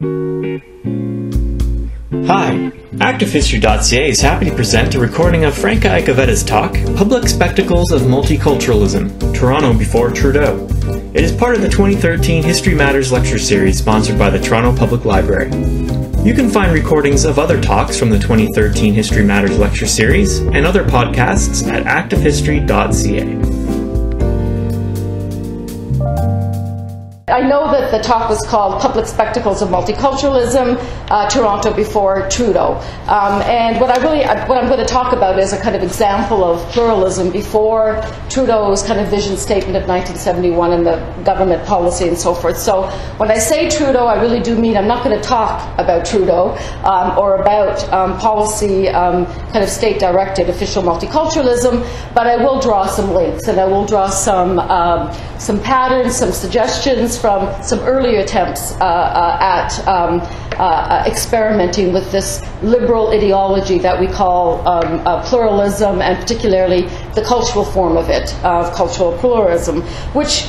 Hi, ActiveHistory.ca is happy to present a recording of Franca Iacovetta's talk, Public Spectacles of Multiculturalism, Toronto Before Trudeau. It is part of the 2013 History Matters lecture series sponsored by the Toronto Public Library. You can find recordings of other talks from the 2013 History Matters lecture series and other podcasts at activehistory.ca. I know that the talk was called Public Spectacles of Multiculturalism, uh, Toronto Before Trudeau. Um, and what, I really, uh, what I'm going to talk about is a kind of example of pluralism before Trudeau's kind of vision statement of 1971 and the government policy and so forth. So when I say Trudeau, I really do mean I'm not going to talk about Trudeau um, or about um, policy, um, kind of state-directed official multiculturalism, but I will draw some links and I will draw some, um, some patterns, some suggestions from some earlier attempts uh, uh, at um, uh, experimenting with this liberal ideology that we call um, pluralism, and particularly the cultural form of it, of cultural pluralism, which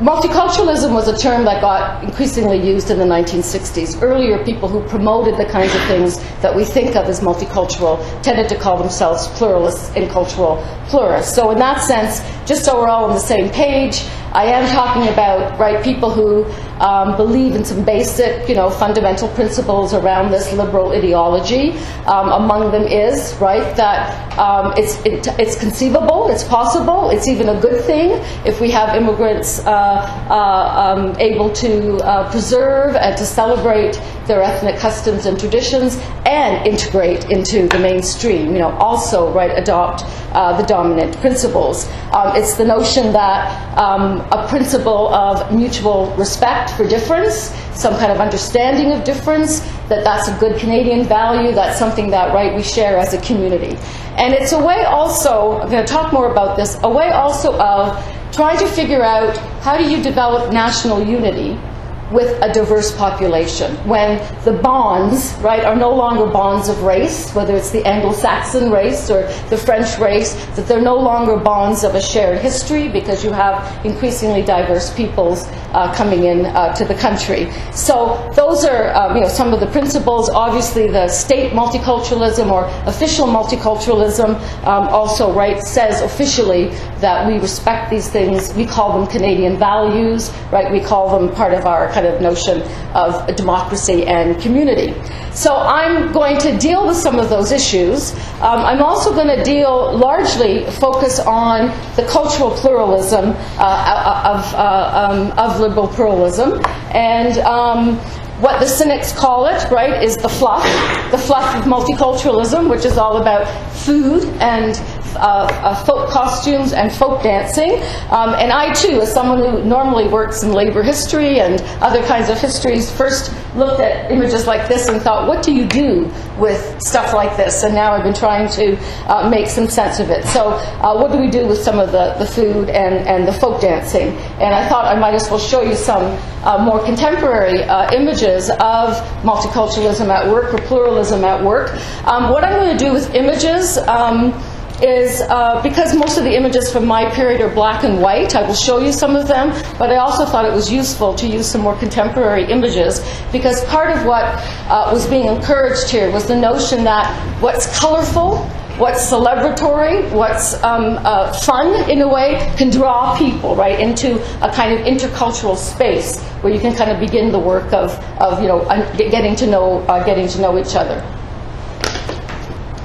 Multiculturalism was a term that got increasingly used in the 1960s. Earlier, people who promoted the kinds of things that we think of as multicultural tended to call themselves pluralists and cultural pluralists. So, in that sense, just so we're all on the same page, I am talking about right people who um, believe in some basic, you know, fundamental principles around this liberal ideology. Um, among them is right that um, it's it, it's conceivable, it's possible, it's even a good thing if we have immigrants uh, uh, um, able to uh, preserve and to celebrate their ethnic customs and traditions and integrate into the mainstream. You know, also right adopt uh, the dominant principles. Um, it's the notion that a principle of mutual respect for difference, some kind of understanding of difference, that that's a good Canadian value, that's something that right we share as a community. And it's a way also, I'm going to talk more about this, a way also of trying to figure out how do you develop national unity with a diverse population. When the bonds right are no longer bonds of race whether it's the anglo-saxon race or the french race that they're no longer bonds of a shared history because you have increasingly diverse peoples uh, coming in uh, to the country. So those are um, you know some of the principles. Obviously the state multiculturalism or official multiculturalism um, also right says officially that we respect these things. We call them canadian values right? We call them part of our kind of notion of democracy and community. So I'm going to deal with some of those issues. Um, I'm also going to deal largely focus on the cultural pluralism uh, of, uh, um, of liberal pluralism and um, what the cynics call it, right, is the fluff, the fluff of multiculturalism, which is all about food and uh, uh, folk costumes and folk dancing. Um, and I, too, as someone who normally works in labor history and other kinds of histories, first looked at images like this and thought, what do you do with stuff like this? And now I've been trying to uh, make some sense of it. So, uh, what do we do with some of the, the food and, and the folk dancing? And I thought I might as well show you some uh, more contemporary uh, images of multiculturalism at work or pluralism at work. Um, what I'm going to do with images. Um, is uh, because most of the images from my period are black and white, I will show you some of them, but I also thought it was useful to use some more contemporary images because part of what uh, was being encouraged here was the notion that what's colorful, what's celebratory, what's um, uh, fun in a way, can draw people right into a kind of intercultural space where you can kind of begin the work of, of you know, getting to know, uh, getting to know each other.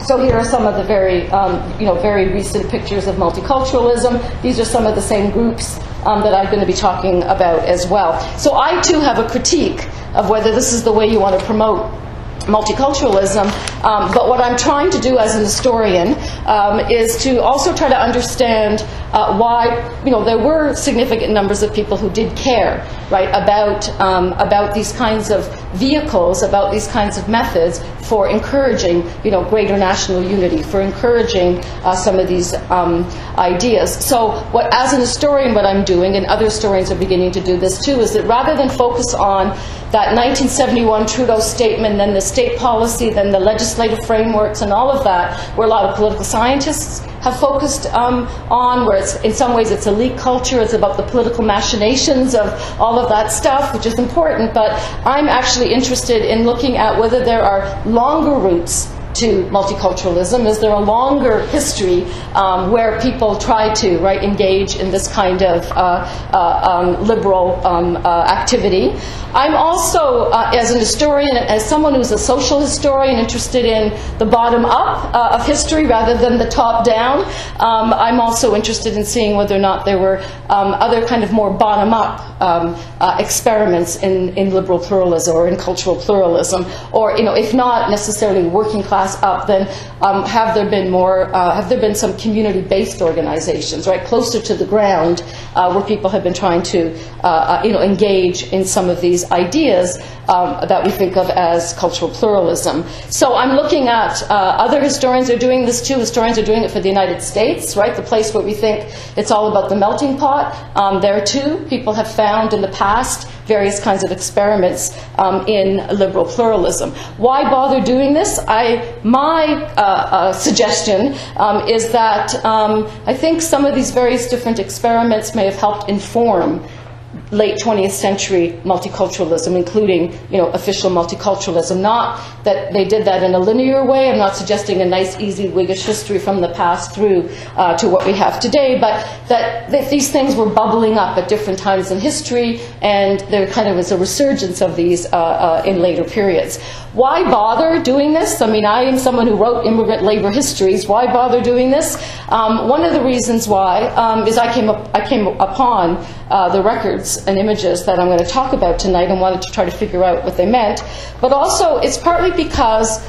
So here are some of the very, um, you know, very recent pictures of multiculturalism. These are some of the same groups um, that I'm going to be talking about as well. So I too have a critique of whether this is the way you want to promote multiculturalism. Um, but what I'm trying to do as an historian um, is to also try to understand uh, why you know there were significant numbers of people who did care right about um, about these kinds of vehicles, about these kinds of methods for encouraging you know greater national unity, for encouraging uh, some of these um, ideas. So what as an historian, what I'm doing, and other historians are beginning to do this too, is that rather than focus on that 1971 Trudeau statement, then the state policy, then the legislative frameworks, and all of that, where a lot of political scientists have focused um, on, where it's, in some ways it's elite culture, it's about the political machinations of all of that stuff, which is important, but I'm actually interested in looking at whether there are longer routes to multiculturalism? Is there a longer history um, where people try to right engage in this kind of uh, uh, um, liberal um, uh, activity? I'm also, uh, as an historian, as someone who's a social historian, interested in the bottom up uh, of history rather than the top down. Um, I'm also interested in seeing whether or not there were um, other kind of more bottom up um, uh, experiments in, in liberal pluralism or in cultural pluralism, or you know, if not necessarily working class up, then um, have there been more? Uh, have there been some community-based organizations, right, closer to the ground, uh, where people have been trying to, uh, uh, you know, engage in some of these ideas um, that we think of as cultural pluralism. So I'm looking at uh, other historians are doing this too. Historians are doing it for the United States, right? The place where we think it's all about the melting pot. Um, there too, people have found in the past various kinds of experiments um, in liberal pluralism. Why bother doing this? I, my uh, uh, suggestion um, is that um, I think some of these various different experiments may have helped inform late 20th century multiculturalism, including you know, official multiculturalism. Not that they did that in a linear way. I'm not suggesting a nice, easy Whiggish history from the past through uh, to what we have today, but that, that these things were bubbling up at different times in history, and there kind of was a resurgence of these uh, uh, in later periods. Why bother doing this? I mean, I am someone who wrote immigrant labor histories. Why bother doing this? Um, one of the reasons why um, is I came, up, I came upon uh, the records and images that I'm going to talk about tonight and wanted to try to figure out what they meant. But also, it's partly because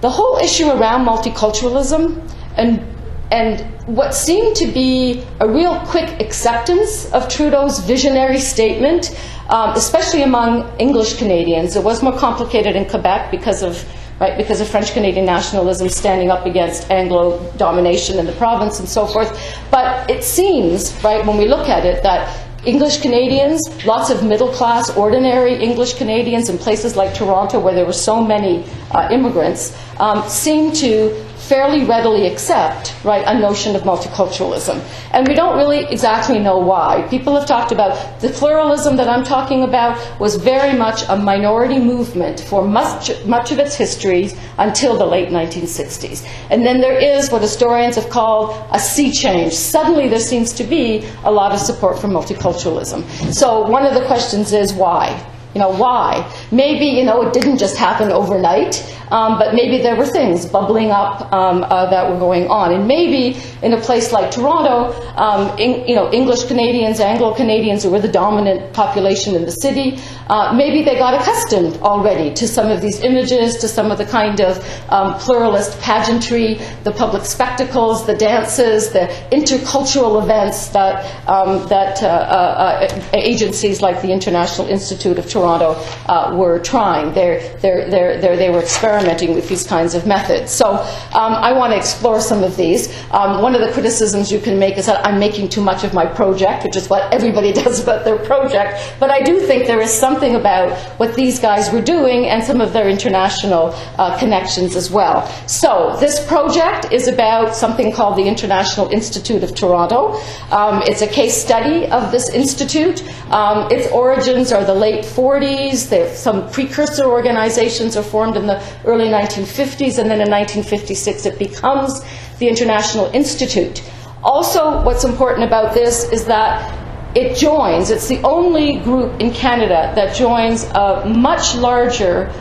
the whole issue around multiculturalism and and what seemed to be a real quick acceptance of Trudeau's visionary statement, um, especially among English Canadians. It was more complicated in Quebec because of right? Because of French Canadian nationalism standing up against Anglo domination in the province and so forth. But it seems, right, when we look at it, that English Canadians, lots of middle class, ordinary English Canadians in places like Toronto, where there were so many uh, immigrants, um, seem to fairly readily accept, right, a notion of multiculturalism. And we don't really exactly know why. People have talked about the pluralism that I'm talking about was very much a minority movement for much, much of its history until the late 1960s. And then there is what historians have called a sea change. Suddenly there seems to be a lot of support for multiculturalism. So one of the questions is why? You know, why? Maybe, you know, it didn't just happen overnight um, but maybe there were things bubbling up um, uh, that were going on. And maybe in a place like Toronto, um, in, you know, English Canadians, Anglo Canadians, who were the dominant population in the city, uh, maybe they got accustomed already to some of these images, to some of the kind of um, pluralist pageantry, the public spectacles, the dances, the intercultural events that, um, that uh, uh, uh, agencies like the International Institute of Toronto uh, were trying. They're, they're, they're, they were experimenting experimenting with these kinds of methods. So um, I want to explore some of these. Um, one of the criticisms you can make is that I'm making too much of my project, which is what everybody does about their project. But I do think there is something about what these guys were doing and some of their international uh, connections as well. So this project is about something called the International Institute of Toronto. Um, it's a case study of this institute. Um, its origins are the late 40s. There's some precursor organizations are formed in the early 1950s, and then in 1956 it becomes the International Institute. Also, what's important about this is that it joins, it's the only group in Canada that joins a much larger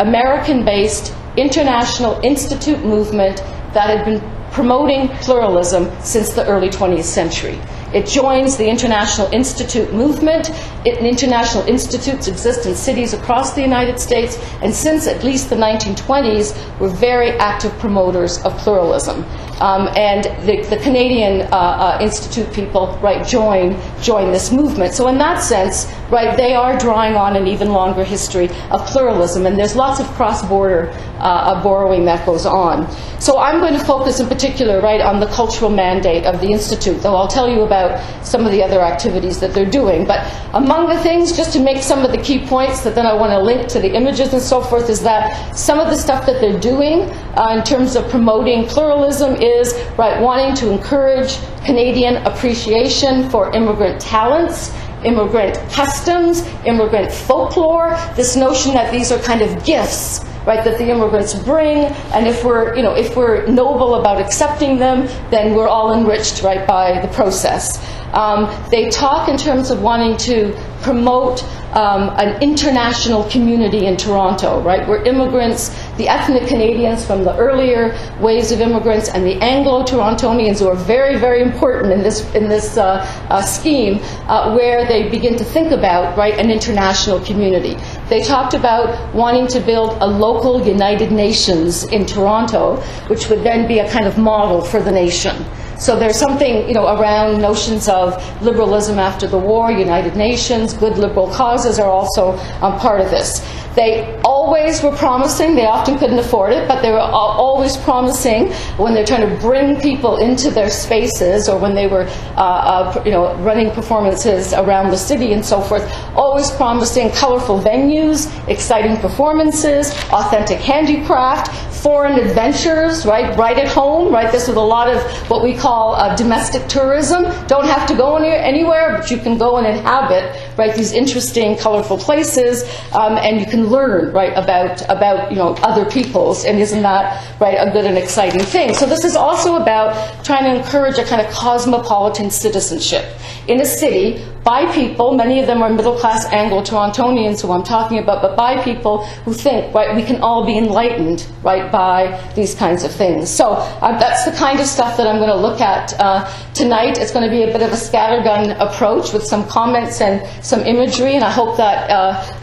American based international institute movement that had been promoting pluralism since the early 20th century. It joins the International Institute movement. It, international institutes exist in cities across the United States, and since at least the 1920s, were very active promoters of pluralism. Um, and the, the Canadian uh, uh, Institute people, right, join join this movement. So in that sense, right, they are drawing on an even longer history of pluralism, and there's lots of cross-border uh, borrowing that goes on. So I'm going to focus in particular, right, on the cultural mandate of the Institute, though I'll tell you about some of the other activities that they're doing. But among the things, just to make some of the key points that then I want to link to the images and so forth, is that some of the stuff that they're doing uh, in terms of promoting pluralism is, right, wanting to encourage Canadian appreciation for immigrant talents immigrant customs, immigrant folklore, this notion that these are kind of gifts right, that the immigrants bring, and if we're, you know, if we're noble about accepting them, then we're all enriched, right, by the process. Um, they talk in terms of wanting to promote um, an international community in Toronto, right, where immigrants, the ethnic Canadians from the earlier waves of immigrants, and the Anglo-Torontonians, who are very, very important in this in this uh, uh, scheme, uh, where they begin to think about right an international community. They talked about wanting to build a local United Nations in Toronto, which would then be a kind of model for the nation. So there's something, you know, around notions of liberalism after the war, United Nations, good liberal causes are also um, part of this. They always were promising, they often couldn't afford it, but they were always promising when they're trying to bring people into their spaces or when they were uh, uh, you know, running performances around the city and so forth, always promising colorful venues, exciting performances, authentic handicraft, foreign adventures, right, right at home, right? This is a lot of what we call uh, domestic tourism. Don't have to go anywhere, but you can go and inhabit, right, these interesting, colorful places, um, and you can learn, right, about about you know other peoples, and isn't that right a good and exciting thing? So this is also about trying to encourage a kind of cosmopolitan citizenship in a city by people, many of them are middle class Anglo Torontonians who I'm talking about, but by people who think, right, we can all be enlightened, right, by these kinds of things. So uh, that's the kind of stuff that I'm going to look at uh, tonight. It's going to be a bit of a scattergun approach with some comments and some imagery, and I hope that uh,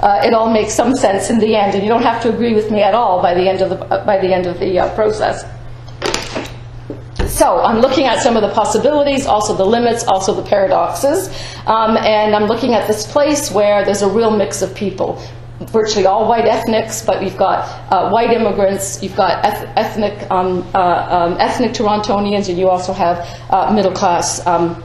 uh it all makes some sense in the end. And you don't have to agree with me at all by the end of the, by the, end of the uh, process. So I'm looking at some of the possibilities, also the limits, also the paradoxes, um, and I'm looking at this place where there's a real mix of people. Virtually all white ethnics, but you've got uh, white immigrants, you've got eth- ethnic um, uh, um, ethnic Torontonians, and you also have uh, middle class um,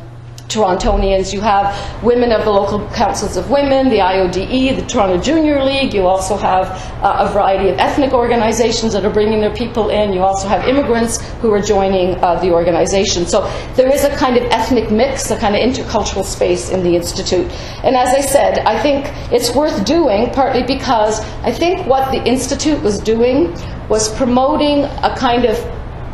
Torontonians. You have women of the local councils of women, the IODE, the Toronto Junior League. You also have uh, a variety of ethnic organizations that are bringing their people in. You also have immigrants who are joining uh, the organization. So there is a kind of ethnic mix, a kind of intercultural space in the Institute. And as I said, I think it's worth doing partly because I think what the Institute was doing was promoting a kind of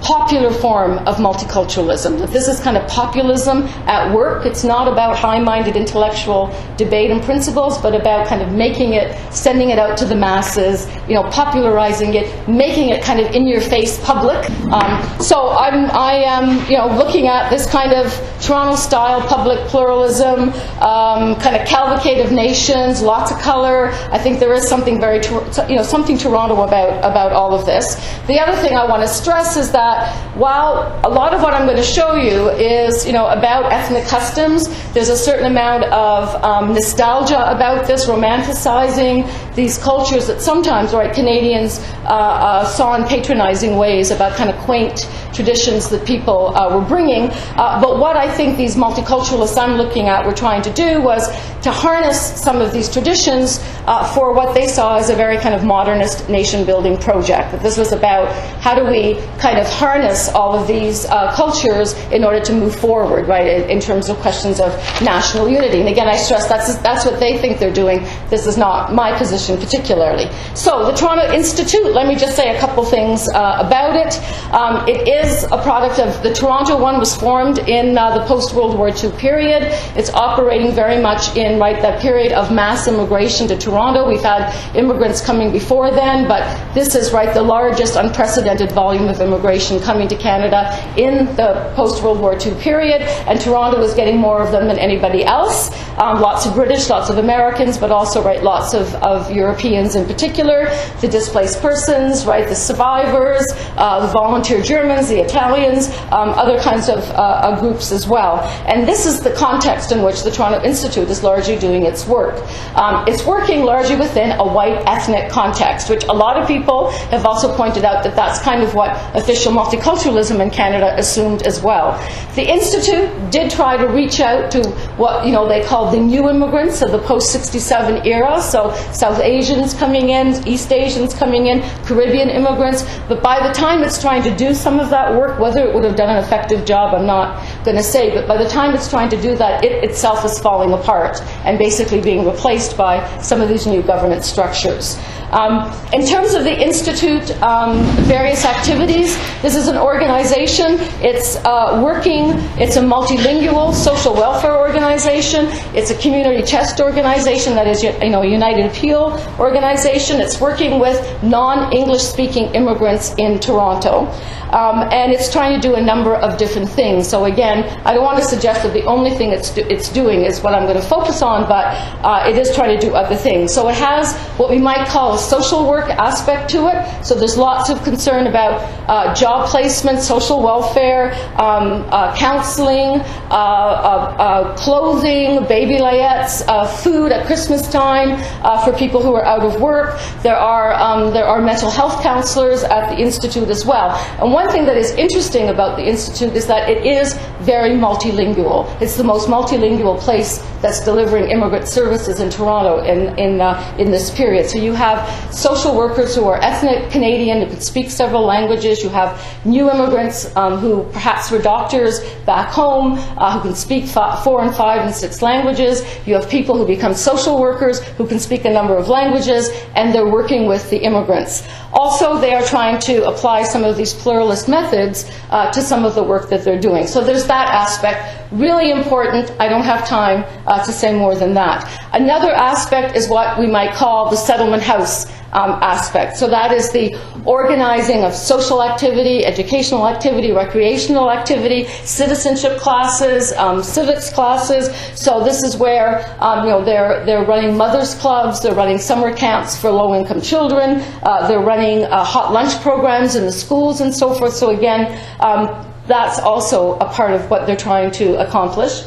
popular form of multiculturalism. That this is kind of populism at work. It's not about high-minded intellectual debate and principles, but about kind of making it, sending it out to the masses, you know, popularizing it, making it kind of in-your-face public. Um, so I'm, I am, you know, looking at this kind of Toronto-style public pluralism, um, kind of cavalcade of nations, lots of color. I think there is something very, you know, something Toronto about about all of this. The other thing I want to stress is that while a lot of what I'm going to show you is, you know, about ethnic customs, there's a certain amount of um, nostalgia about this, romanticizing these cultures that sometimes, right, Canadians uh, uh, saw in patronizing ways about kind of quaint traditions that people uh, were bringing. Uh, but what I think these multiculturalists I'm looking at were trying to do was to harness some of these traditions uh, for what they saw as a very kind of modernist nation building project. That this was about how do we kind of harness all of these uh, cultures in order to move forward, right, in, in, terms of questions of national unity. And again, I stress that's, that's what they think they're doing. This is not my position particularly. So, the Toronto Institute, let me just say a couple things uh, about it. Um, it is a product of the Toronto one was formed in uh, the post World War II period. It's operating very much in right that period of mass immigration to Toronto. We've had immigrants coming before then, but this is right the largest unprecedented volume of immigration coming to Canada in the post World War II period, and Toronto was getting more of them than anybody else. Um, lots of British, lots of Americans, but also right lots of, of Europeans in particular, the displaced persons, right, the survivors, uh, the volunteer Germans, the Italians, um, other kinds of uh, uh, groups as well. And this is the context in which the Toronto Institute is largely doing its work. Um, it's working largely within a white ethnic context, which a lot of people have also pointed out that that's kind of what official multiculturalism in Canada assumed as well. The Institute did try to reach out to what you know they call the new immigrants of the post-67 era, so South Asians coming in, East Asians coming in, Caribbean immigrants, but by the time it's trying to do some of that work, whether it would have done an effective job, I'm not going to say, but by the time it's trying to do that, it itself is falling apart and basically being replaced by some of these new governance structures. Um, in terms of the Institute, um, various activities, this is an organization. It's uh, working, it's a multilingual social welfare organization. It's a community chest organization that is you know, a United Appeal organization. It's working with non English speaking immigrants in Toronto. Um, and it's trying to do a number of different things. So, again, I don't want to suggest that the only thing it's, do it's doing is what I'm going to focus on, but uh, it is trying to do other things. So, it has what we might call social work aspect to it. So, there's lots of concern about uh, job placement, social welfare, um, uh, counseling, uh, uh, uh, clothing, baby layettes, food at Christmas time for people who are out of work. There are, um, there are mental health counselors at the Institute as well. And one thing that is interesting about the Institute is that it is very multilingual. It's the most multilingual place that's delivering immigrant services in Toronto in, in, uh, in this period. So you have social workers who are ethnic Canadian who can speak several languages. You have new immigrants um, who perhaps were doctors back home uh, who can speak four and five and six languages. You have people who become social workers who can speak a number of languages, and they're working with the immigrants. Also, they are trying to apply some of these pluralist methods uh, to some of the work that they're doing. So there's that aspect. Really important. I don't have time uh, to say more than that. Another aspect is what we might call the settlement house um, aspect. So that is the organizing of social activity, educational activity, recreational activity, citizenship classes, um, civics classes. So this is where um, you know they're they're running mothers clubs, they're running summer camps for low-income children, uh, they're running uh, hot lunch programs in the schools and so forth. So again, um, that's also a part of what they're trying to accomplish.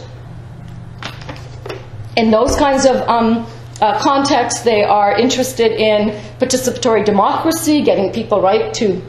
In those kinds of um, uh, context, they are interested in participatory democracy, getting people right to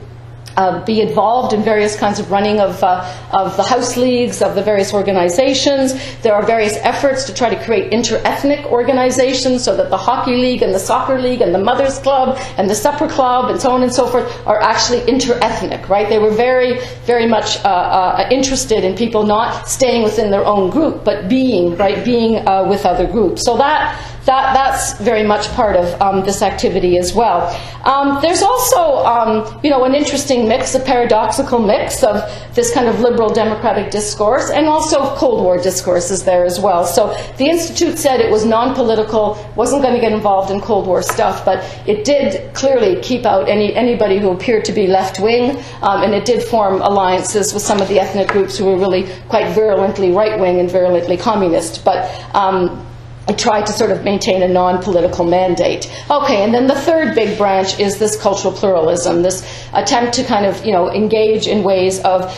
uh, be involved in various kinds of running of, uh, of the house leagues, of the various organizations. There are various efforts to try to create inter-ethnic organizations so that the hockey league and the soccer league and the mothers club and the supper club and so on and so forth are actually inter-ethnic, right? They were very, very much uh, uh interested in people not staying within their own group, but being, right, being uh, with other groups. So that that, that's very much part of um, this activity as well. Um, there's also, um, you know, an interesting mix, a paradoxical mix of this kind of liberal democratic discourse and also Cold War discourses there as well. So the Institute said it was non-political, wasn't going to get involved in Cold War stuff, but it did clearly keep out any, anybody who appeared to be left-wing, um, and it did form alliances with some of the ethnic groups who were really quite virulently right-wing and virulently communist. But um, I tried to sort of maintain a non political mandate. Okay, and then the third big branch is this cultural pluralism, this attempt to kind of you know engage in ways of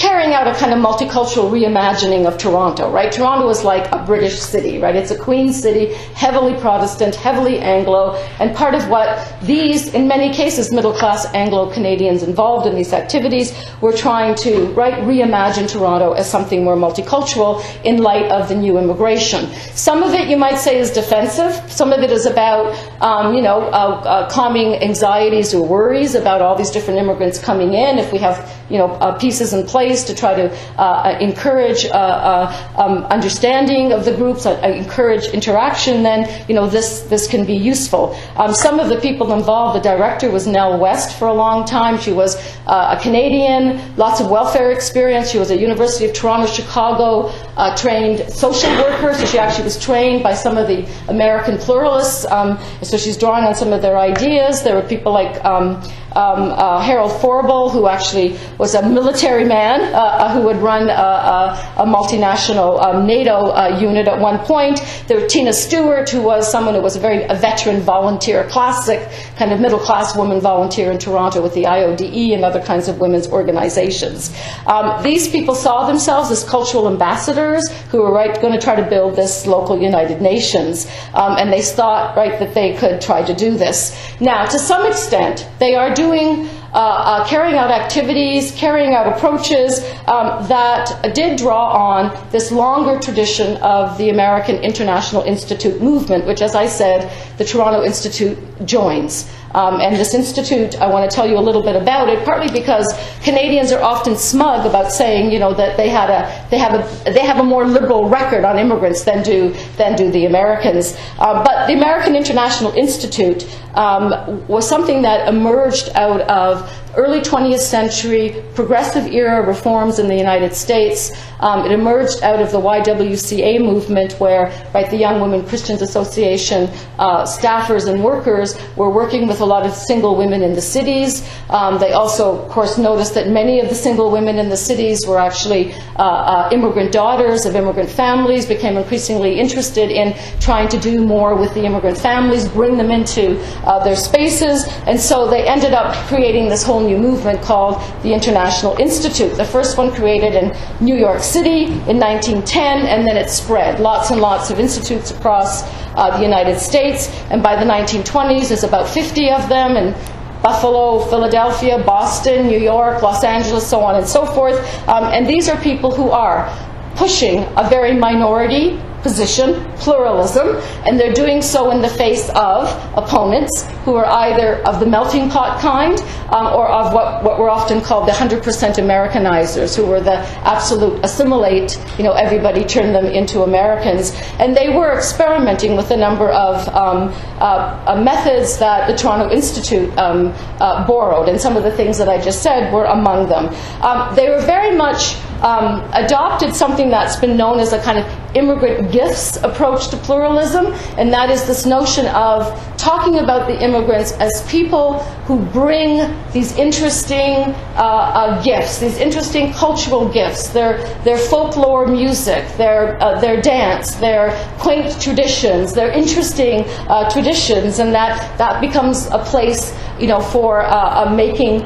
carrying out a kind of multicultural reimagining of Toronto, right? Toronto is like a British city, right? It's a queen city, heavily Protestant, heavily Anglo, and part of what these, in many cases, middle class Anglo Canadians involved in these activities were trying to, right, reimagine Toronto as something more multicultural in light of the new immigration. Some of it you might say is defensive, some of it is about, um, you know, uh, uh, calming anxieties or worries about all these different immigrants coming in. If we have, you know, uh, pieces in place to try to uh, uh encourage uh, um, understanding of the groups, encourage interaction, then you know this this can be useful. Um, some of the people involved, the director was Nell West for a long time. She was a Canadian, lots of welfare experience. She was a University of Toronto, Chicago trained social worker, so she actually was trained by some of the American pluralists. Um, so she's drawing on some of their ideas. There were people like um, um, uh, Harold Forble, who actually was a military man uh, who would run a, a, a multinational um, NATO uh, unit at one point. There was Tina Stewart, who was someone who was a very a veteran volunteer, classic kind of middle class woman volunteer in Toronto with the IODE and other kinds of women's organizations. Um, these people saw themselves as cultural ambassadors who were right going to try to build this local United Nations, um, and they thought right that they could try to do this. Now, to some extent, they are doing uh, uh, carrying out activities, carrying out approaches um, that did draw on this longer tradition of the American International Institute movement, which, as I said, the Toronto Institute joins. Um, and this institute, I want to tell you a little bit about it, partly because Canadians are often smug about saying, you know, that they had a they have a they have a more liberal record on immigrants than do than do the Americans. Uh, but the American International Institute um, was something that emerged out of early 20th century progressive era reforms in the United States. Um, it emerged out of the YWCA movement, where right, the Young Women Christians Association uh, staffers and workers were working with a lot of single women in the cities. Um, they also, of course, noticed that many of the single women in the cities were actually uh, uh, immigrant daughters of immigrant families, became increasingly interested in trying to do more with the immigrant families, bring them into uh, their spaces, and so they ended up creating this whole new movement called the International Institute. The first one created in New York City in 1910, and then it spread. Lots and lots of institutes across uh, the United States, and by the 1920s, there's about 50 of them, and Buffalo, Philadelphia, Boston, New York, Los Angeles, so on and so forth. Um, and these are people who are pushing a very minority position, pluralism, and they're doing so in the face of opponents who are either of the melting pot kind um, or of what, what were often called the 100% Americanizers, who were the absolute assimilate, you know, everybody turn them into Americans. And they were experimenting with a number of um, uh, uh, methods that the Toronto Institute um, uh, borrowed, and some of the things that I just said were among them. Um, they were very much um, adopted something that's been known as a kind of immigrant gifts approach to pluralism, and that is this notion of talking about the immigrants as people who bring these interesting uh, uh, gifts, these interesting cultural gifts, their, their folklore music, their, uh, their dance, their quaint traditions, their interesting uh, traditions, and that, that becomes a place you know, for uh, uh, making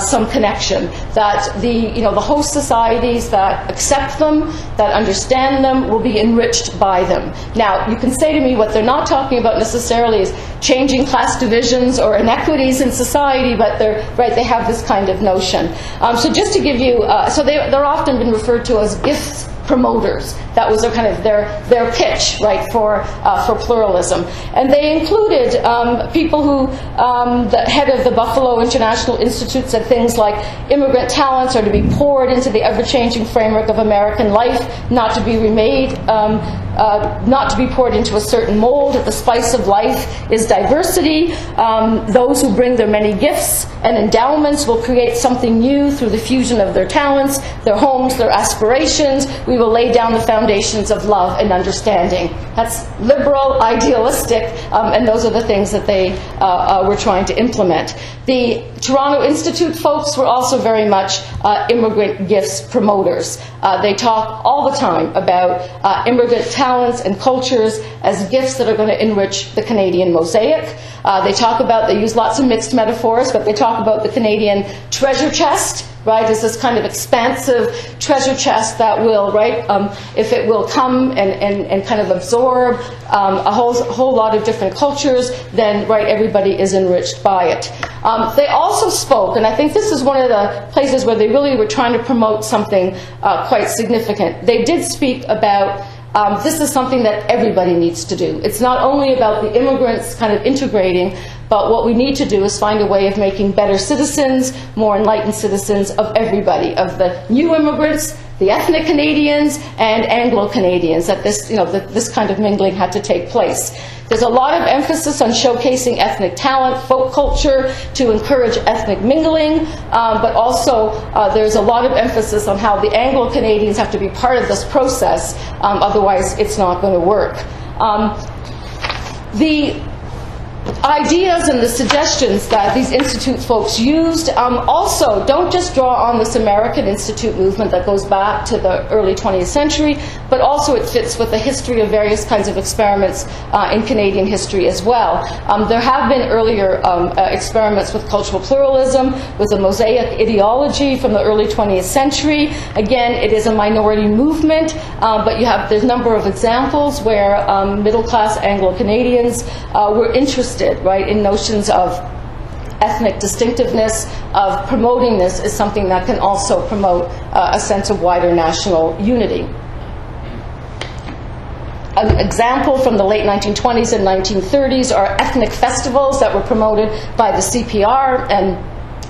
some connection. That the, you know, the host societies that accept them, that understand them, will be enriched by them. Now, you can say to me what they're not talking about necessarily is changing class divisions or inequities in society, but they're right. They have this kind of notion. Um, so just to give you, uh, so they, they're often been referred to as gifts promoters. That was their kind of their their pitch, right, for uh, for pluralism. And they included um, people who um, the head of the Buffalo International Institute said things like immigrant talents are to be poured into the ever-changing framework of American life, not to be remade. Um, uh, not to be poured into a certain mold. The spice of life is diversity. Um, those who bring their many gifts and endowments will create something new through the fusion of their talents, their homes, their aspirations. We will lay down the foundations of love and understanding. That's liberal, idealistic, um, and those are the things that they uh, uh, were trying to implement. The Toronto Institute folks were also very much uh, immigrant gifts promoters. Uh, they talk all the time about uh, immigrant talents and cultures as gifts that are going to enrich the Canadian mosaic. Uh, they talk about, they use lots of mixed metaphors, but they talk about the Canadian treasure chest, right, Is this kind of expansive treasure chest that will, right, um, if it will come and, and, and kind of absorb um, a whole, whole lot of different cultures, then, right, everybody is enriched by it. Um, they also spoke, and I think this is one of the places where they really were trying to promote something uh, quite significant. They did speak about um, this is something that everybody needs to do. It's not only about the immigrants kind of integrating, but what we need to do is find a way of making better citizens, more enlightened citizens of everybody, of the new immigrants, the ethnic Canadians, and Anglo Canadians. That this, you know, that this kind of mingling had to take place. There's a lot of emphasis on showcasing ethnic talent, folk culture, to encourage ethnic mingling, um, but also uh, there's a lot of emphasis on how the Anglo Canadians have to be part of this process, um, otherwise, it's not going to work. Um, the ideas and the suggestions that these Institute folks used um, also don't just draw on this American Institute movement that goes back to the early 20th century, but also it fits with the history of various kinds of experiments uh, in Canadian history as well. Um, there have been earlier um, uh, experiments with cultural pluralism, with a mosaic ideology from the early 20th century. Again, it is a minority movement, uh, but you have there's a number of examples where um, middle class Anglo Canadians uh, were interested, right, in notions of ethnic distinctiveness, of promoting this is something that can also promote uh, a sense of wider national unity. An example from the late 1920s and 1930s are ethnic festivals that were promoted by the CPR and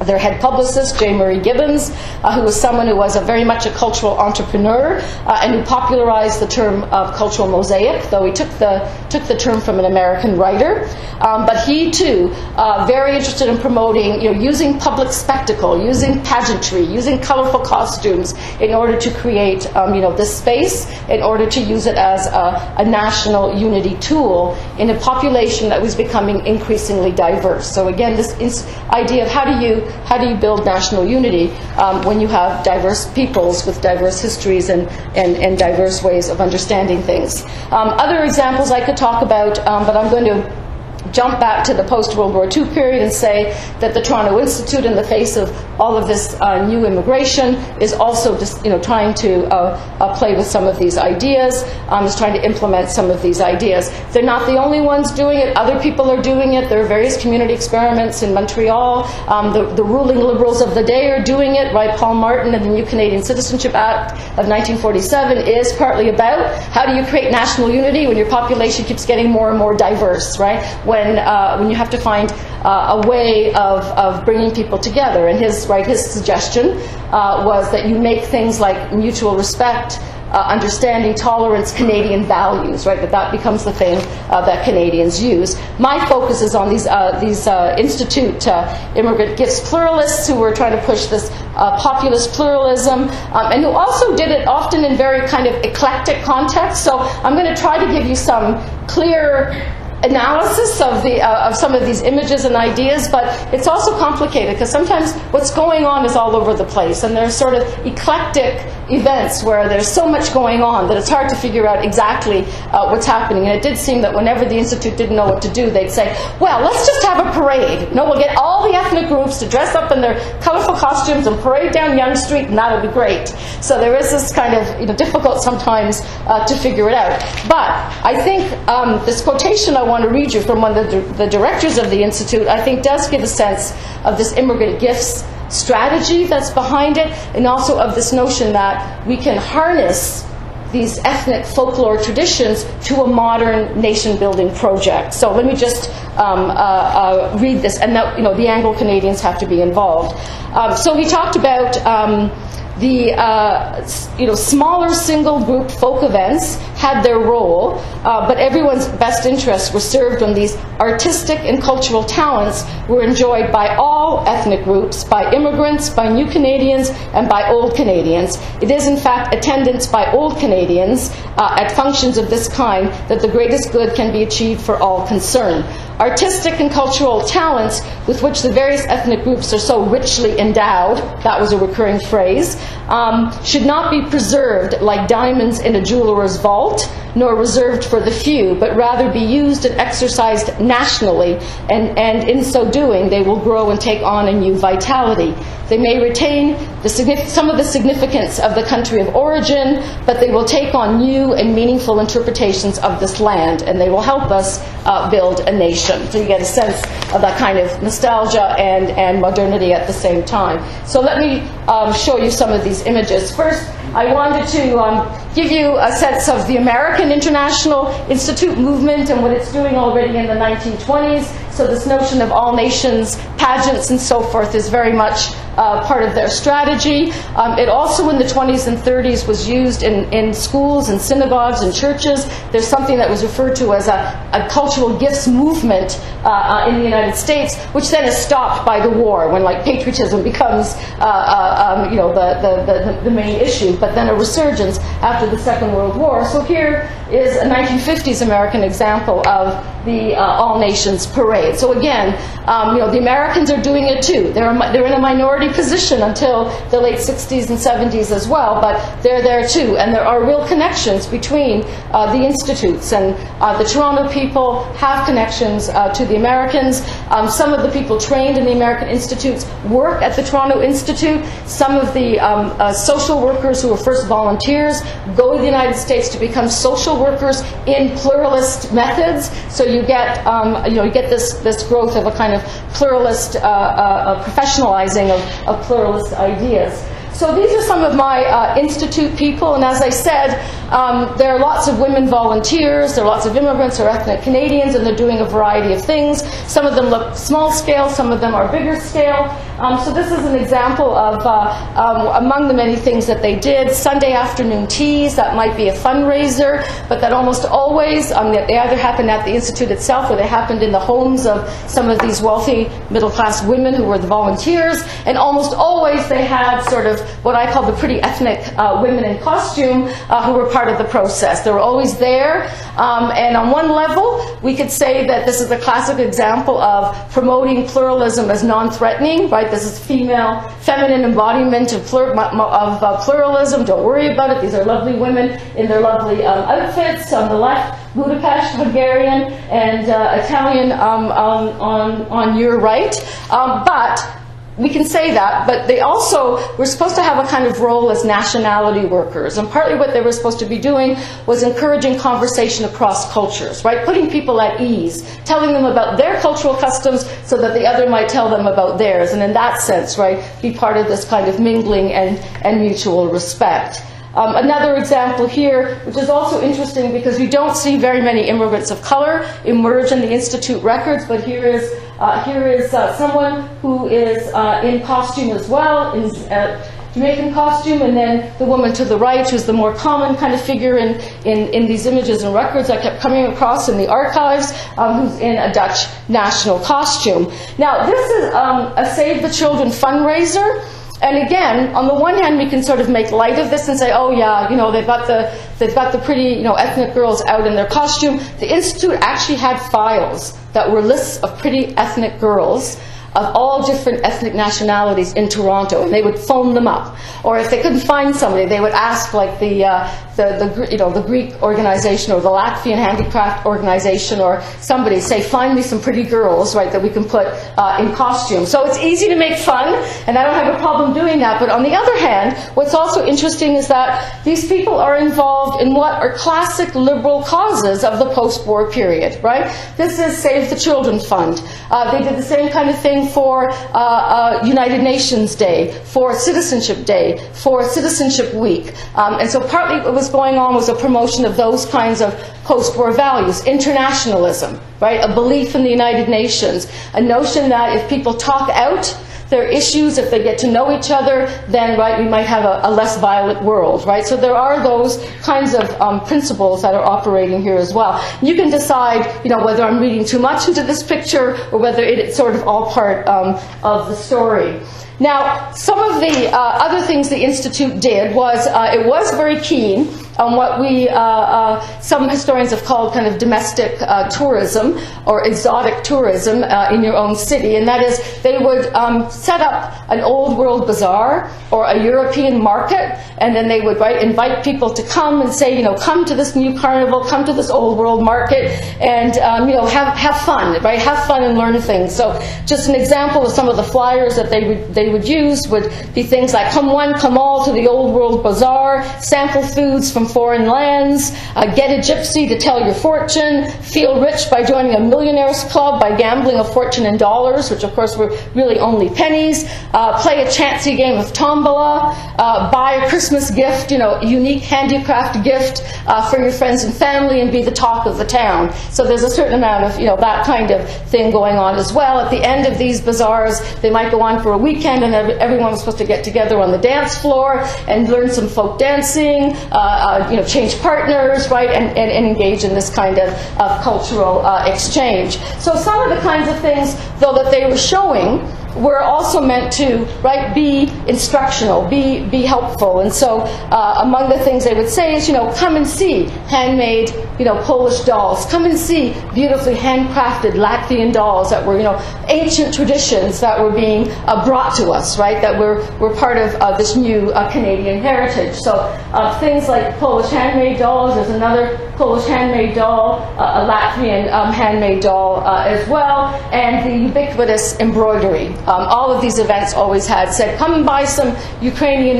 their head publicist, J. Murray Gibbons, uh, who was someone who was a very much a cultural entrepreneur uh, and who popularized the term of cultural mosaic, though he took the, took the term from an American writer. Um, but he, too, uh, very interested in promoting, you know, using public spectacle, using pageantry, using colorful costumes in order to create, um, you know, this space, in order to use it as a, a national unity tool in a population that was becoming increasingly diverse. So again, this idea of how do you how do you build national unity um, when you have diverse peoples with diverse histories and, and, and diverse ways of understanding things? Um, other examples I could talk about, um, but I'm going to jump back to the post World War II period and say that the Toronto Institute, in the face of all of this uh, new immigration, is also just you know trying to uh, uh, play with some of these ideas, um, is trying to implement some of these ideas. They're not the only ones doing it. Other people are doing it. There are various community experiments in Montreal. Um, the, the, ruling liberals of the day are doing it. Right, Paul Martin and the New Canadian Citizenship Act of 1947 is partly about how do you create national unity when your population keeps getting more and more diverse. Right, when uh, when you have to find uh, a way of, of bringing people together. And his right his suggestion uh, was that you make things like mutual respect. Uh, understanding tolerance, Canadian values, right? That that becomes the thing uh, that Canadians use. My focus is on these uh, these institute immigrant gifts pluralists who were trying to push this populist pluralism, um, and who also did it often in very kind of eclectic contexts. So I'm going to try to give you some clear analysis of the uh, of some of these images and ideas, but it's also complicated because sometimes what's going on is all over the place, and there's sort of eclectic events where there's so much going on that it's hard to figure out exactly uh, what's happening. And it did seem that whenever the institute didn't know what to do, they'd say, "Well, let's just have a parade. No, we'll get all the ethnic groups to dress up in their colorful costumes and parade down Yonge Street, and that'll be great." So there is this kind of you know difficult sometimes uh, to figure it out. But I think um, this quotation I want to read you from one of the, the directors of the Institute, I think does give a sense of this immigrant gifts strategy that's behind it, and also of this notion that we can harness these ethnic folklore traditions to a modern nation building project. So let me just um, uh, uh, read this, and that, you know, the Anglo Canadians have to be involved. Um, so he talked about. Um, the uh, you know smaller single group folk events had their role, uh, but everyone's best interests were served when these artistic and cultural talents were enjoyed by all ethnic groups, by immigrants, by new Canadians, and by old Canadians. It is in fact attendance by old Canadians uh, at functions of this kind that the greatest good can be achieved for all concerned artistic and cultural talents with which the various ethnic groups are so richly endowed, that was a recurring phrase, um, should not be preserved like diamonds in a jeweler's vault, nor reserved for the few, but rather be used and exercised nationally, and, and in so doing, they will grow and take on a new vitality. They may retain the, some of the significance of the country of origin, but they will take on new and meaningful interpretations of this land, and they will help us uh, build a nation. So you get a sense of that kind of nostalgia and, and modernity at the same time. So let me um, show you some of these images. First, I wanted to um, give you a sense of the American International Institute movement and what it's doing already in the 1920s. So this notion of all nations pageants and so forth is very much uh, part of their strategy. Um, it also in the 20s and 30s was used in, in schools and synagogues and churches. There's something that was referred to as a, a cultural gifts movement uh, uh, in the United States, which then is stopped by the war when like patriotism becomes uh, uh, um, you know the, the, the, the main issue, but then a resurgence after the Second World War. So here is a 1950s American example of the uh, All Nations Parade. So again, um, you know, the Americans are doing it too. They're, they're in a minority position until the late 60s and 70s as well, but they're there too. And there are real connections between uh, the institutes. And uh, the Toronto people have connections uh, to the Americans. Um, some of the people trained in the American institutes work at the Toronto Institute. Some of the um, uh, social workers who were first volunteers go to the United States to become social workers in pluralist methods. So you get, um, you know, you get this, this growth of a kind of pluralist uh, uh, professionalizing of, of pluralist ideas. So these are some of my uh, institute people, and as I said, um, there are lots of women volunteers, there are lots of immigrants or ethnic Canadians, and they're doing a variety of things. Some of them look small scale, some of them are bigger scale. Um, so this is an example of uh, um, among the many things that they did. Sunday afternoon teas, that might be a fundraiser, but that almost always, um, they either happen at the Institute itself or they happened in the homes of some of these wealthy middle class women who were the volunteers, and almost always they had sort of what I call the pretty ethnic uh, women in costume uh, who were part of the process. They were always there, um, and on one level, we could say that this is a classic example of promoting pluralism as non-threatening, right? This is female, feminine embodiment of, plur of uh, pluralism. Don't worry about it. These are lovely women in their lovely um, outfits. On the left, Budapest, Hungarian, and uh, Italian um, um, on, on your right. Um, but we can say that, but they also were supposed to have a kind of role as nationality workers. And partly what they were supposed to be doing was encouraging conversation across cultures, right? Putting people at ease, telling them about their cultural customs so that the other might tell them about theirs. And in that sense, right, be part of this kind of mingling and, and mutual respect. Um, another example here, which is also interesting because we don't see very many immigrants of color emerge in the Institute records, but here is, uh, here is uh, someone who is uh, in costume as well, in uh, Jamaican costume, and then the woman to the right, who's the more common kind of figure in, in, in these images and records I kept coming across in the archives, um, who's in a Dutch national costume. Now, this is um, a Save the Children fundraiser. And again, on the one hand, we can sort of make light of this and say, oh yeah, you know, they've got the, they've got the pretty, you know, ethnic girls out in their costume. The Institute actually had files that were lists of pretty ethnic girls of all different ethnic nationalities in Toronto, and they would phone them up. Or if they couldn't find somebody, they would ask like the, uh, the, the, you know, the Greek organization or the Latvian handicraft organization or somebody say, find me some pretty girls, right, that we can put uh, in costume. So it's easy to make fun, and I don't have a problem doing that. But on the other hand, what's also interesting is that these people are involved in what are classic liberal causes of the post-war period, right? This is Save the Children Fund. Uh, they did the same kind of thing for uh, uh, United Nations Day, for Citizenship Day, for Citizenship Week. Um, and so partly what was going on was a promotion of those kinds of post-war values, internationalism, right? A belief in the United Nations, a notion that if people talk out their issues, if they get to know each other, then right, we might have a, a less violent world, right? So there are those kinds of um, principles that are operating here as well. You can decide, you know, whether I'm reading too much into this picture or whether it's sort of all part um, of the story. Now, some of the uh, other things the Institute did was uh, it was very keen on what we, uh, uh, some historians have called kind of domestic uh, tourism or exotic tourism uh, in your own city. And that is, they would um, set up an old world bazaar or a European market, and then they would right, invite people to come and say, you know, come to this new carnival, come to this old world market, and, um, you know, have, have fun, right? Have fun and learn things. So just an example of some of the flyers that they would, they would use would be things like, come one, come all to the old world bazaar, sample foods from foreign lands, uh, get a gypsy to tell your fortune, feel rich by joining a millionaires club by gambling a fortune in dollars, which of course were really only pennies, uh, play a chancy game of tombola, uh, buy a Christmas gift, you know, unique handicraft gift uh, for your friends and family, and be the talk of the town. So there's a certain amount of you know that kind of thing going on as well. At the end of these bazaars, they might go on for a weekend, and everyone was supposed to get together on the dance floor and learn some folk dancing, uh, uh, you know, change partners, right, and, and, and, engage in this kind of, of cultural uh, exchange. So some of the kinds of things, though, that they were showing were also meant to right be instructional, be be helpful. And so uh, among the things they would say is, you know, come and see handmade, you know, Polish dolls. Come and see beautifully handcrafted Latvian dolls that were, you know, ancient traditions that were being uh, brought to us, right? That were were part of uh, this new uh, Canadian heritage. So uh, things like Polish handmade dolls. There's another Polish handmade doll, uh, a Latvian um, handmade doll as well, and the ubiquitous embroidery. Um, all of these events always had said, come and buy some Ukrainian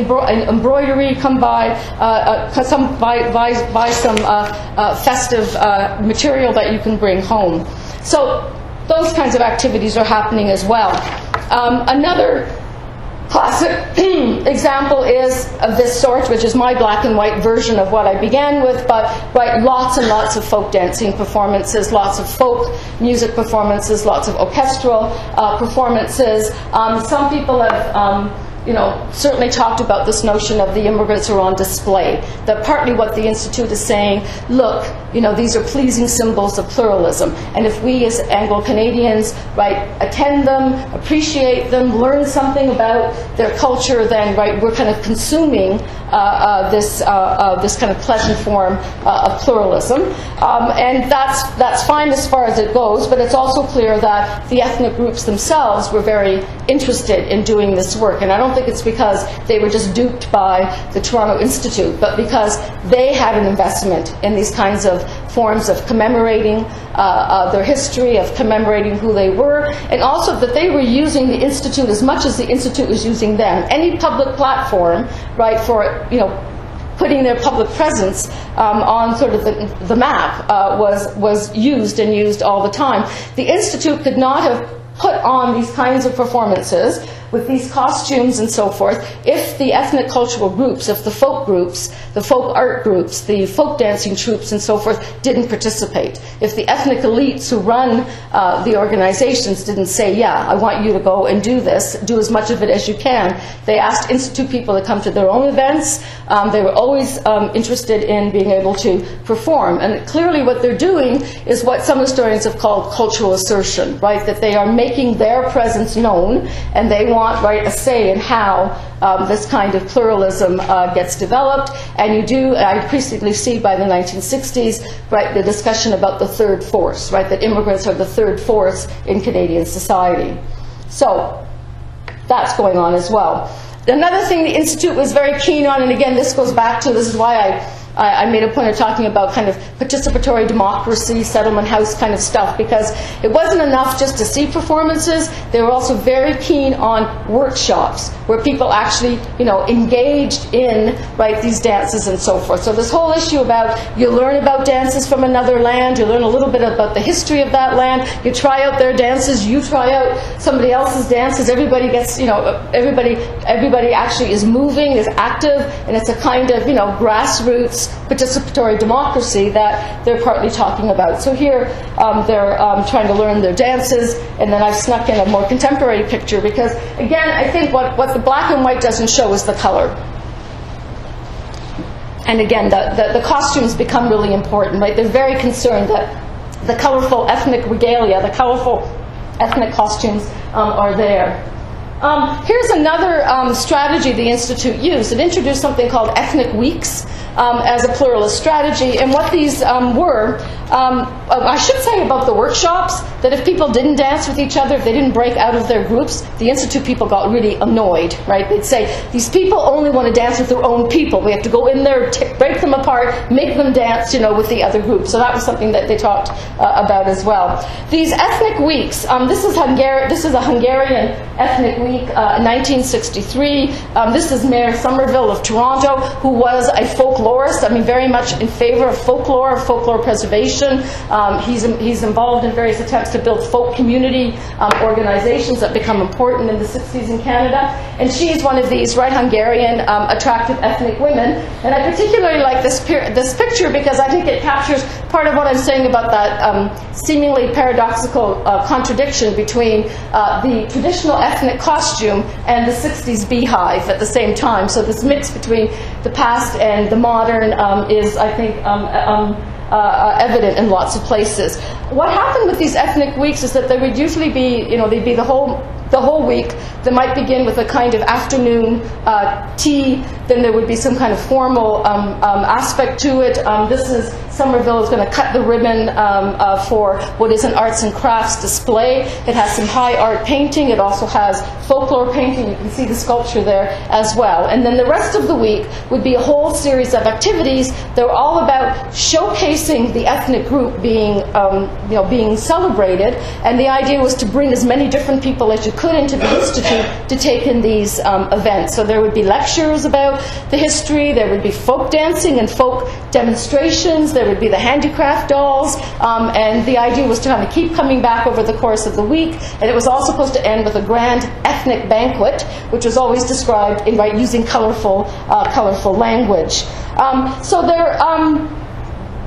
embroidery, come buy, uh, uh, some, buy, buy, buy some uh, uh festive uh, material that you can bring home. So those kinds of activities are happening as well. Um, another classic example is of this sort, which is my black and white version of what I began with, but right, lots and lots of folk dancing performances, lots of folk music performances, lots of orchestral uh, performances. Um, some people have um, you know, certainly talked about this notion of the immigrants are on display. That partly what the Institute is saying, look, you know, these are pleasing symbols of pluralism. And if we as Anglo-Canadians, right, attend them, appreciate them, learn something about their culture, then, right, we're kind of consuming uh, uh, this, uh, uh this kind of pleasant form uh, of pluralism. Um, and that's, that's fine as far as it goes, but it's also clear that the ethnic groups themselves were very interested in doing this work. And I don't think it's because they were just duped by the Toronto Institute, but because they had an investment in these kinds of forms of commemorating uh, uh, their history, of commemorating who they were, and also that they were using the Institute as much as the Institute was using them. Any public platform, right, for, you know, putting their public presence um, on sort of the, the map uh, was, was used and used all the time. The Institute could not have put on these kinds of performances with these costumes and so forth, if the ethnic cultural groups, if the folk groups, the folk art groups, the folk dancing troupes and so forth didn't participate, if the ethnic elites who run uh, the organizations didn't say, yeah, I want you to go and do this, do as much of it as you can, they asked Institute people to come to their own events. Um, they were always um, interested in being able to perform. And clearly what they're doing is what some historians have called cultural assertion, right? That they are making their presence known and they want want right, a say in how um, this kind of pluralism uh, gets developed. And you do, I increasingly see by the 1960s, right, the discussion about the third force, right, that immigrants are the third force in Canadian society. So that's going on as well. Another thing the Institute was very keen on, and again, this goes back to this is why I I, I made a point of talking about kind of participatory democracy, settlement house kind of stuff, because it wasn't enough just to see performances. They were also very keen on workshops where people actually, you know, engaged in right these dances and so forth. So this whole issue about you learn about dances from another land, you learn a little bit about the history of that land, you try out their dances, you try out somebody else's dances. Everybody gets, you know, everybody everybody actually is moving, is active, and it's a kind of, you know, grassroots participatory democracy that they're partly talking about. So here um, they're um, trying to learn their dances, and then I've snuck in a more contemporary picture because, again, I think what, what the black and white doesn't show is the color. And again, the, the, the costumes become really important, right? They're very concerned that the colorful ethnic regalia, the colorful ethnic costumes um, are there. Um, here's another um, strategy the Institute used. It introduced something called ethnic weeks um, as a pluralist strategy. And what these um, were, um, uh, I should say about the workshops, that if people didn't dance with each other, if they didn't break out of their groups, the Institute people got really annoyed, right? They'd say, these people only want to dance with their own people. We have to go in there, break them apart, make them dance, you know, with the other group. So that was something that they talked uh, about as well. These ethnic weeks, um, this is Hungar- this is a Hungarian ethnic week week uh, 1963. Um, this is Mayor Summerville of Toronto, who was a folklorist, I mean, very much in favor of folklore, folklore preservation. Um, he's, he's involved in various attempts to build folk community um, organizations that become important in the 60s in Canada. And she's one of these right Hungarian um, attractive ethnic women. And I particularly like this, this picture because I think it captures part of what I'm saying about that um, seemingly paradoxical uh, contradiction between uh, the traditional ethnic costume and the 60s beehive at the same time. So this mix between the past and the modern um, is, I think, um, um uh, evident in lots of places. What happened with these ethnic weeks is that they would usually be, you know, they'd be the whole the whole week. They might begin with a kind of afternoon uh, tea. Then there would be some kind of formal um, um, aspect to it. Um, this is Summerville is going to cut the ribbon um, uh, for what is an arts and crafts display. It has some high art painting. It also has folklore painting. You can see the sculpture there as well. And then the rest of the week would be a whole series of activities that were all about showcasing the ethnic group being, um, you know, being celebrated. And the idea was to bring as many different people as you could into the institute to take in these um, events. So there would be lectures about the history. There would be folk dancing and folk demonstrations. There would be the handicraft dolls, um, and the idea was to kind of keep coming back over the course of the week. And it was all supposed to end with a grand ethnic banquet, which was always described in by using colorful, uh, colorful language. Um, so there. Um,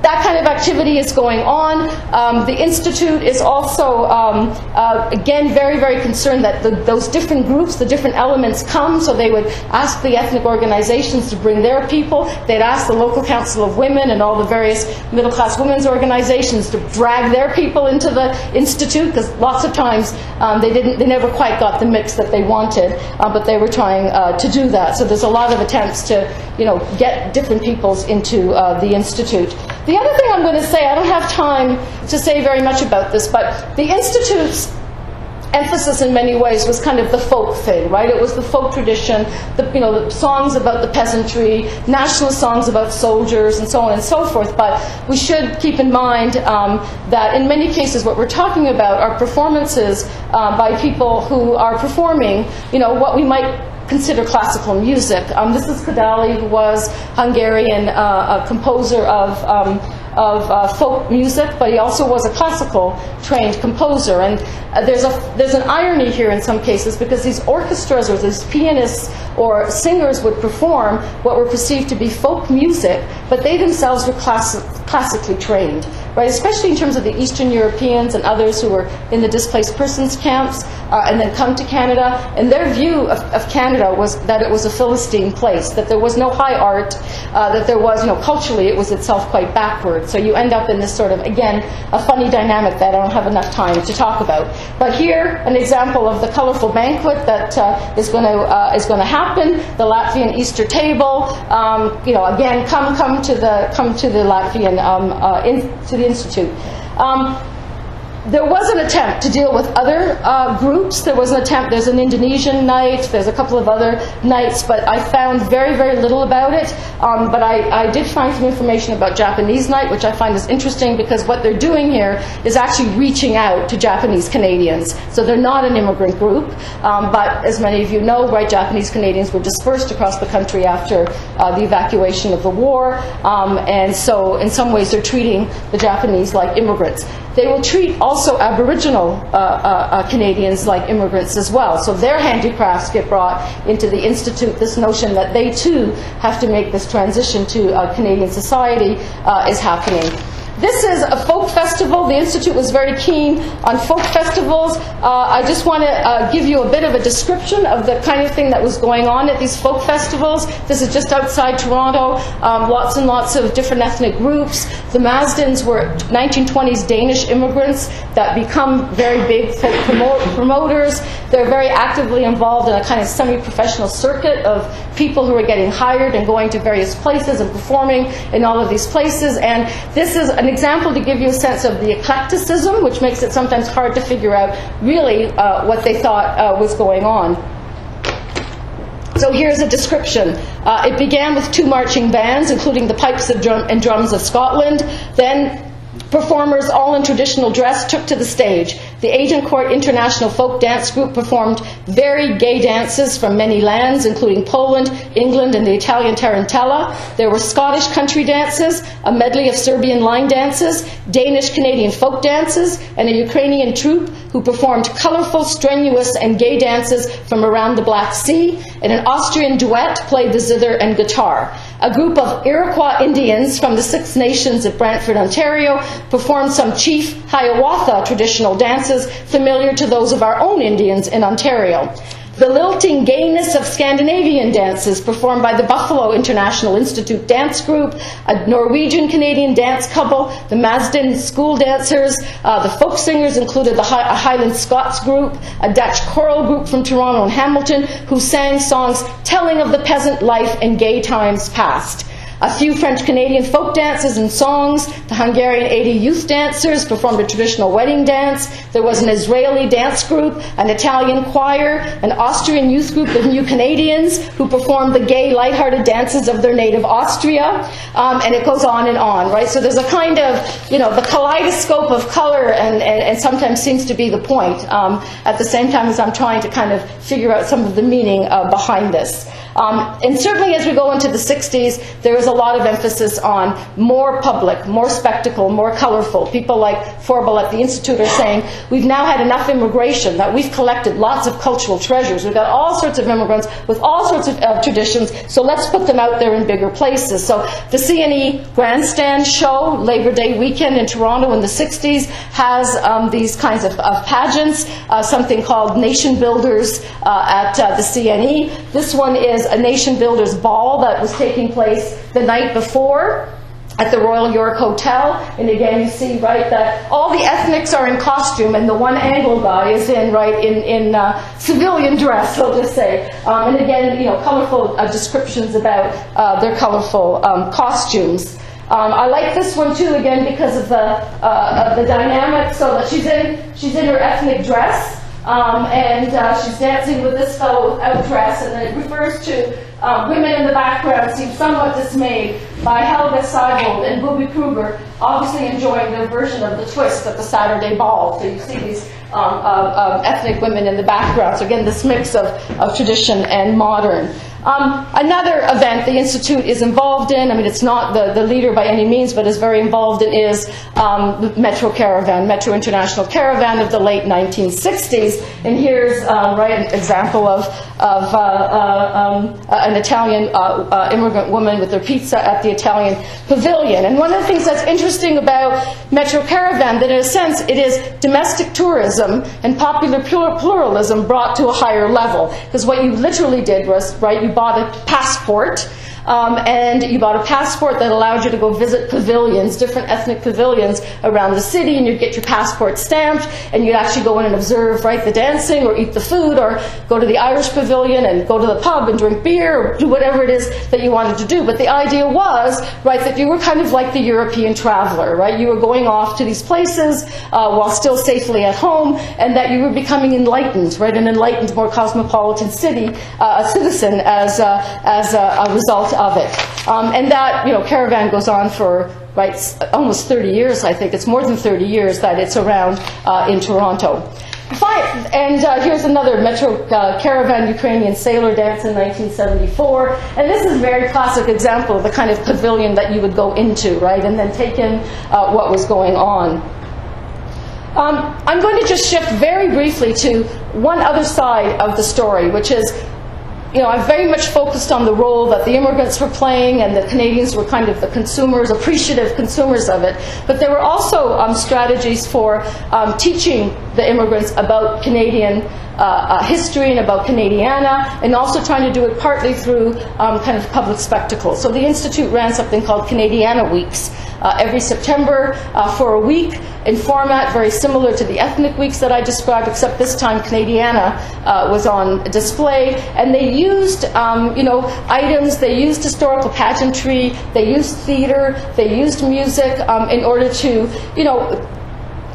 that kind of activity is going on. Um, the Institute is also, um, uh, again, very, very concerned that the, those different groups, the different elements come, so they would ask the ethnic organizations to bring their people. They'd ask the local council of women and all the various middle class women's organizations to drag their people into the Institute, because lots of times um, they, didn't, they never quite got the mix that they wanted, uh, but they were trying uh, to do that. So there's a lot of attempts to, you know, get different peoples into uh, the Institute. The other thing I'm going to say, I don't have time to say very much about this, but the Institute's emphasis in many ways was kind of the folk thing, right? It was the folk tradition, the, you know, the songs about the peasantry, national songs about soldiers, and so on and so forth. But we should keep in mind um, that in many cases, what we're talking about are performances uh, by people who are performing, you know, what we might consider classical music. Um, this is Kodaly, who was Hungarian uh, composer of um, of uh, folk music, but he also was a classical trained composer. And uh, there's, a, there's an irony here in some cases because these orchestras or these pianists or singers would perform what were perceived to be folk music, but they themselves were class- classically trained right? Especially in terms of the Eastern Europeans and others who were in the displaced persons camps uh, and then come to Canada. And their view of, of, Canada was that it was a Philistine place, that there was no high art, uh, that there was, you know, culturally it was itself quite backward. So you end up in this sort of, again, a funny dynamic that I don't have enough time to talk about. But here, an example of the colorful banquet that uh, is going to uh, is going to happen. The Latvian Easter table. Um, you know, again, come come to the come to the Latvian um, uh, in, to the Institute. Um, there was an attempt to deal with other uh, groups. There was an attempt, there's an Indonesian night, there's a couple of other nights, but I found very, very little about it. Um, but I, I, did find some information about Japanese night, which I find is interesting because what they're doing here is actually reaching out to Japanese Canadians. So they're not an immigrant group, um, but as many of you know, right, Japanese Canadians were dispersed across the country after uh, the evacuation of the war, um, and so in some ways they're treating the Japanese like immigrants. They will treat also Aboriginal uh, uh, uh, Canadians like immigrants as well. So their handicrafts get brought into the Institute. This notion that they too have to make this transition to Canadian society uh, is happening. This is a folk festival. The Institute was very keen on folk festivals. Uh, I just want to uh, give you a bit of a description of the kind of thing that was going on at these folk festivals. This is just outside Toronto. Um, lots and lots of different ethnic groups. The Mazdens were 1920s Danish immigrants that become very big folk promoters. They're very actively involved in a kind of semi-professional circuit of people who are getting hired and going to various places and performing in all of these places. And this is an example to give you a sense of the eclecticism, which makes it sometimes hard to figure out really uh, what they thought uh, was going on. So here's a description. Uh, it began with two marching bands, including the Pipes drum and Drums of Scotland. Then Performers, all in traditional dress, took to the stage. The Agincourt International Folk Dance Group performed very gay dances from many lands, including Poland, England, and the Italian Tarantella. There were Scottish country dances, a medley of Serbian line dances, Danish Canadian folk dances, and a Ukrainian troupe who performed colorful, strenuous, and gay dances from around the Black Sea, and an Austrian duet played the zither and guitar. A group of Iroquois Indians from the Six Nations of Brantford, Ontario, performed some Chief Hiawatha traditional dances familiar to those of our own Indians in Ontario. The lilting gayness of Scandinavian dances performed by the Buffalo International Institute Dance Group, a Norwegian Canadian dance couple, the Maasdam School Dancers, uh, the folk singers included the Hi- Highland Scots Group, a Dutch choral group from Toronto and Hamilton who sang songs telling of the peasant life in gay times past a few French Canadian folk dances and songs. The Hungarian 80 youth dancers performed a traditional wedding dance. There was an Israeli dance group, an Italian choir, an Austrian youth group of New Canadians who performed the gay, lighthearted dances of their native Austria. Um, and it goes on and on, right? So there's a kind of, you know, the kaleidoscope of color and, and, and sometimes seems to be the point um, at the same time as I'm trying to kind of figure out some of the meaning uh, behind this. Um, and certainly as we go into the 60s, there is a lot of emphasis on more public, more spectacle, more colorful. People like Forble at the Institute are saying, we've now had enough immigration, that we've collected lots of cultural treasures. We've got all sorts of immigrants with all sorts of uh, traditions, so let's put them out there in bigger places. So the CNE Grandstand show, Labor Day weekend in Toronto in the 60s, has um, these kinds of, of pageants, uh, something called Nation Builders uh, at uh, the CNE. This one is a Nation Builders Ball that was taking place the night before at the Royal York Hotel. And again, you see, right, that all the ethnics are in costume, and the one Anglo guy is in, right, in, in uh, civilian dress, so to say. Um, and again, you know, colorful uh, descriptions about uh, their colorful um, costumes. Um, I like this one too, again, because of the, uh, of the dynamic. So that she's in, she's in her ethnic dress. Um, and uh, she's dancing with this fellow without dress, and it refers to uh, women in the background seem somewhat dismayed by Helga Seibold and Bobby Kruger, obviously enjoying their version of the twist at the Saturday ball. So you see these um, uh, ethnic women in the background. So again, this mix of, of tradition and modern. Um, another event the Institute is involved in, I mean, it's not the, the leader by any means, but is very involved in, is um, the Metro Caravan, Metro International Caravan of the late 1960s. And here's, um, right, an example of, of uh, uh, um, an Italian uh, uh, immigrant woman with her pizza at the Italian pavilion. And one of the things that's interesting about Metro Caravan, that in a sense it is domestic tourism and popular pluralism brought to a higher level. Because what you literally did was, right, you bought a passport um, and you bought a passport that allowed you to go visit pavilions, different ethnic pavilions around the city, and you'd get your passport stamped, and you'd actually go in and observe, right, the dancing, or eat the food, or go to the Irish pavilion and go to the pub and drink beer, or do whatever it is that you wanted to do. But the idea was, right, that you were kind of like the European traveler, right? You were going off to these places uh, while still safely at home, and that you were becoming enlightened, right, an enlightened, more cosmopolitan city, uh, a citizen as, uh, as a, a result of it. Um, and that, you know, caravan goes on for right, almost 30 years, I think. It's more than 30 years that it's around uh, in Toronto. And uh, here's another Metro uh, Caravan Ukrainian sailor dance in 1974. And this is a very classic example of the kind of pavilion that you would go into, right, and then take in uh, what was going on. Um, I'm going to just shift very briefly to one other side of the story, which is you know, I very much focused on the role that the immigrants were playing, and the Canadians were kind of the consumers, appreciative consumers of it. But there were also um, strategies for um, teaching the immigrants about Canadian uh, uh, history and about Canadiana, and also trying to do it partly through um, kind of public spectacles. So the Institute ran something called Canadiana Weeks uh, every September uh, for a week in format very similar to the ethnic weeks that I described, except this time Canadiana uh, was on display. And they used, um, you know, items, they used historical pageantry, they used theater, they used music um, in order to, you know,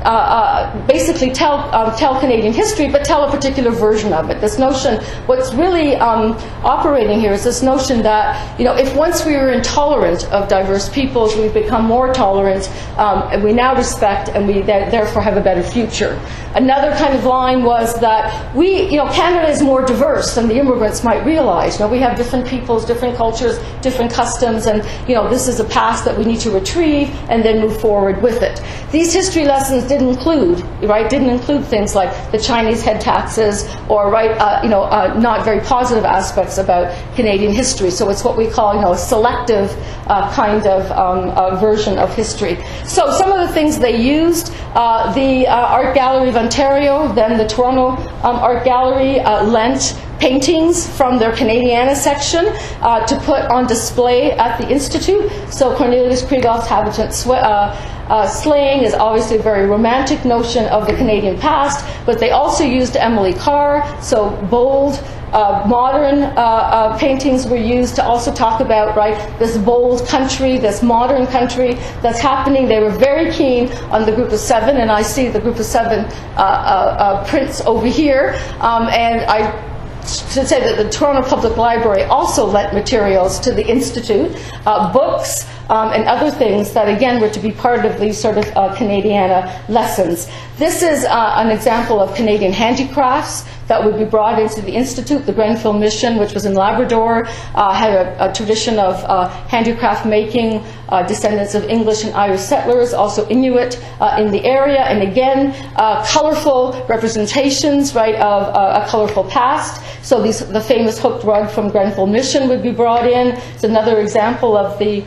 uh, uh, basically tell, um, tell Canadian history, but tell a particular version of it. This notion, what's really um, operating here is this notion that, you know, if once we were intolerant of diverse peoples, we've become more tolerant, um, and we now respect, and we th- therefore have a better future. Another kind of line was that we, you know, Canada is more diverse than the immigrants might realize. You know, we have different peoples, different cultures, different customs, and, you know, this is a past that we need to retrieve and then move forward with it. These history lessons didn't include, right, didn't include things like the Chinese head taxes or, right, uh, you know, uh, not very positive aspects about Canadian history. So it's what we call, you know, a selective uh, kind of um, uh, version of history. So some of the things they used, uh, the uh, Art Gallery of Ontario, then the Toronto um, Art Gallery lent paintings from their Canadiana section uh, to put on display at the Institute. So Cornelius Krieghoff's Habitant sw- uh, uh, sleighing is obviously a very romantic notion of the Canadian past, but they also used Emily Carr, so bold, uh, modern uh, uh, paintings were used to also talk about right this bold country, this modern country that's happening. They were very keen on the group of seven, and I see the group of seven prints over here, um, and I should say that the Toronto Public Library also lent materials to the Institute, uh, books um, and other things that, again, were to be part of these sort of uh, Canadiana lessons. This is uh, an example of Canadian handicrafts that would be brought into the Institute. The Grenfell Mission, which was in Labrador, uh, had a, a, tradition of uh, handicraft making, uh, descendants of English and Irish settlers, also Inuit uh, in the area, and again, uh, colorful representations, right, of uh, a colorful past. So these, the famous hooked rug from Grenfell Mission would be brought in. It's another example of the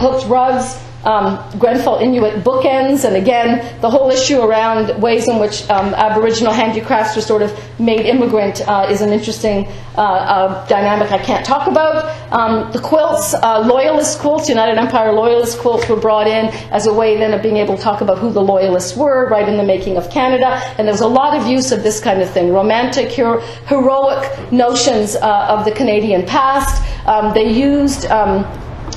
hooked rugs um, Grenfell Inuit bookends, and again, the whole issue around ways in which um, Aboriginal handicrafts were sort of made immigrant uh, is an interesting uh, uh, dynamic I can't talk about. Um, the quilts, uh, Loyalist quilts, United Empire Loyalist quilts were brought in as a way then of being able to talk about who the Loyalists were, right in the making of Canada, and there was a lot of use of this kind of thing, romantic, hero- heroic notions uh, of the Canadian past. Um, they used um,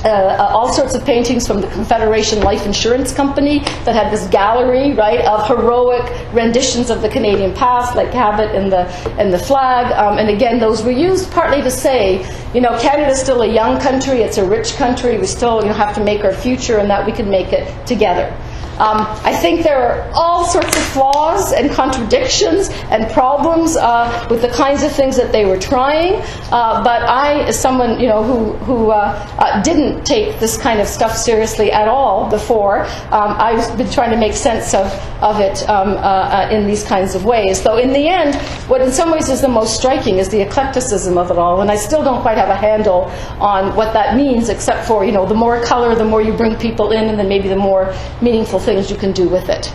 uh, uh, all sorts of paintings from the Confederation Life Insurance Company that had this gallery, right, of heroic renditions of the Canadian past, like Cabot and the and the flag. Um, and again, those were used partly to say, you know, Canada's still a young country, it's a rich country, we still you know, have to make our future, and that we can make it together. Um, I think there are all sorts of flaws and contradictions and problems uh, with the kinds of things that they were trying. Uh, but I, as someone you know who who uh, uh didn't take this kind of stuff seriously at all before, um, I've been trying to make sense of of it um, uh, uh, in these kinds of ways. Though in the end, what in some ways is the most striking is the eclecticism of it all, and I still don't quite have a handle on what that means, except for you know the more color, the more you bring people in, and then maybe the more meaningful things you can do with it.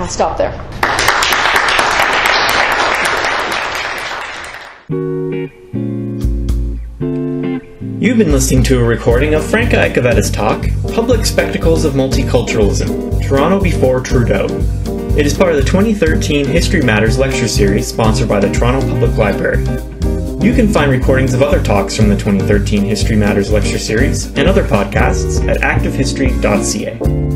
I'll stop there. You've been listening to a recording of Franca Iacovetta's talk, Public Spectacles of Multiculturalism Toronto Before Trudeau. It is part of the 2013 History Matters lecture series sponsored by the Toronto Public Library. You can find recordings of other talks from the 2013 History Matters lecture series and other podcasts at activehistory.ca.